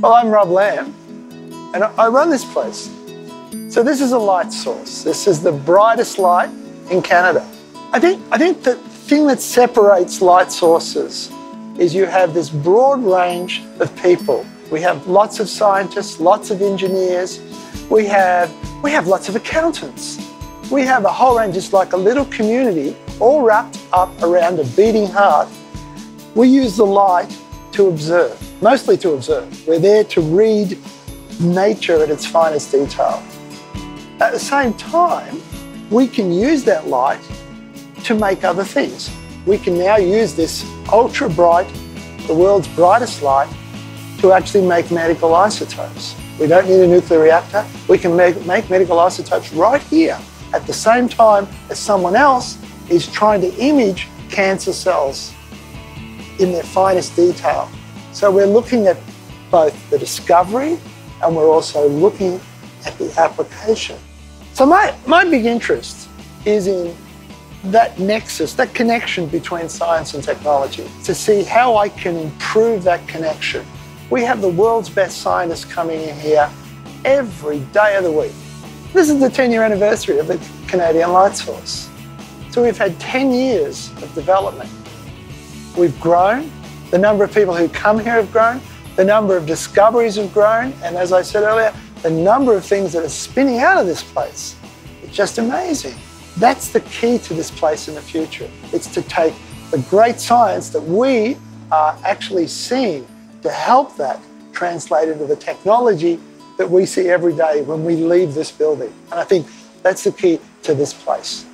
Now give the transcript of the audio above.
Well, I'm Rob Lamb, and I run this place. So this is a light source. This is the brightest light in Canada. I think, I think the thing that separates light sources is you have this broad range of people. We have lots of scientists, lots of engineers. We have, we have lots of accountants. We have a whole range, just like a little community, all wrapped up around a beating heart. We use the light to observe, mostly to observe. We're there to read nature at its finest detail. At the same time, we can use that light to make other things. We can now use this ultra bright, the world's brightest light, to actually make medical isotopes. We don't need a nuclear reactor. We can make, make medical isotopes right here at the same time as someone else is trying to image cancer cells in their finest detail. So we're looking at both the discovery and we're also looking at the application. So my, my big interest is in that nexus, that connection between science and technology, to see how I can improve that connection. We have the world's best scientists coming in here every day of the week. This is the 10 year anniversary of the Canadian Light Source. So we've had 10 years of development. We've grown, the number of people who come here have grown, the number of discoveries have grown, and as I said earlier, the number of things that are spinning out of this place. It's just amazing. That's the key to this place in the future. It's to take the great science that we are actually seeing to help that translate into the technology that we see every day when we leave this building. And I think that's the key to this place.